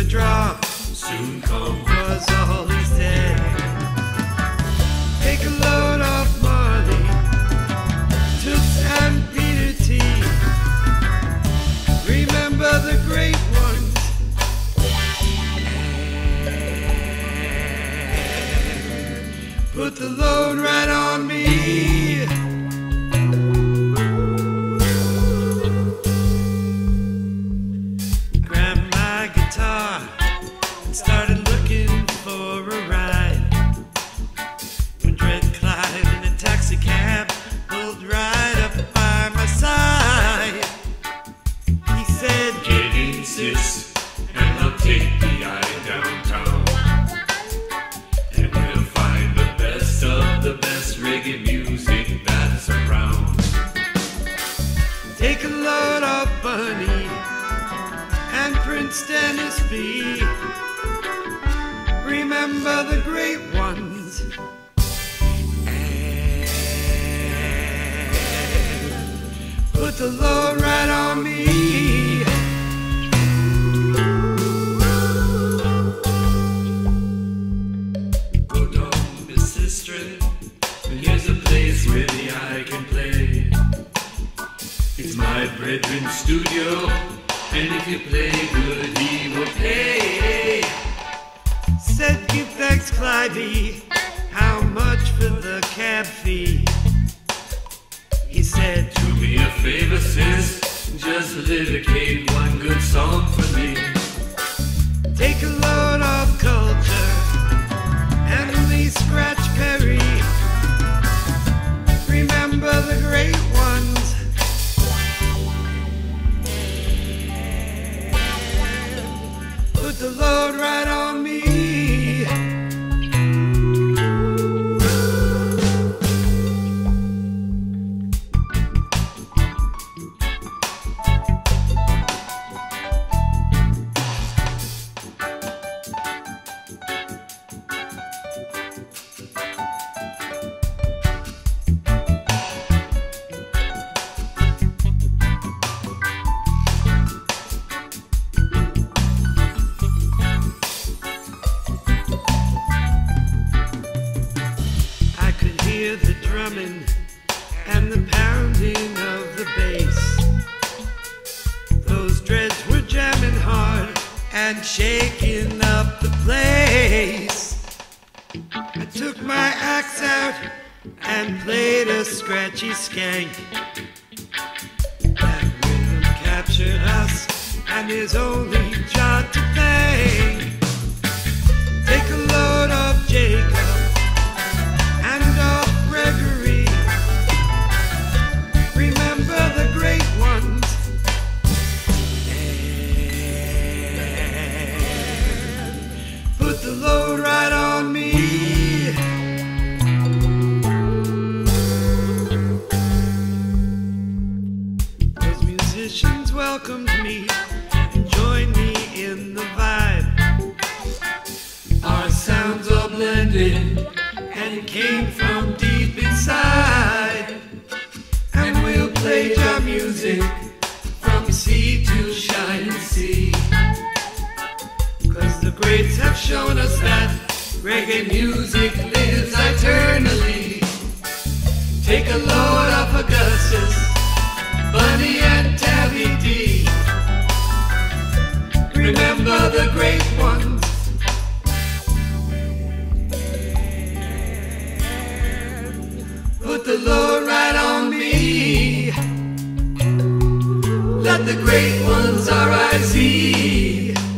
a draw. Soon come. Was all he said. Take a load off Marley, Toots and Peter T. Remember the great ones. Put the load right on me. Take a load off Bunny and Prince Dennis B. Remember the great ones. And put the load right on me. My brethren's studio, and if you play good, he will pay. Said give thanks, Clivie. How much for the cab fee? He said, Do me a favor, sis, just livicate one good and shaking up the place. I took my axe out and played a scratchy skank. That rhythm captured us, and there's only Jah to thank. Welcomed me and joined me in the vibe. Our sounds all blended and it came from deep inside. And we'll play our music from sea to shining sea. Cause the greats have shown us that reggae music lives eternally. Let the great ones R.I.Z.